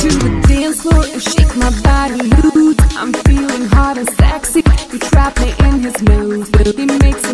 to the dance floor and shake my body loose. I'm feeling hot and sexy. You trap me in his mood. He makes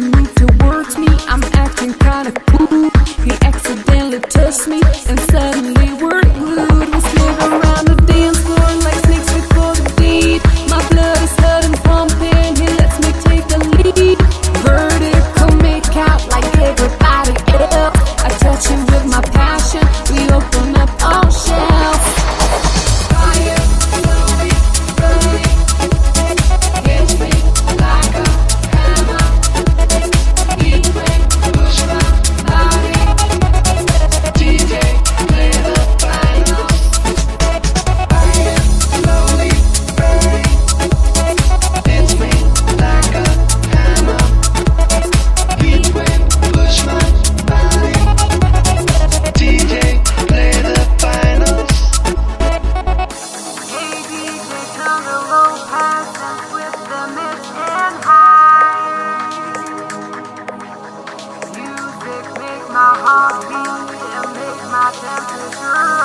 Thank you.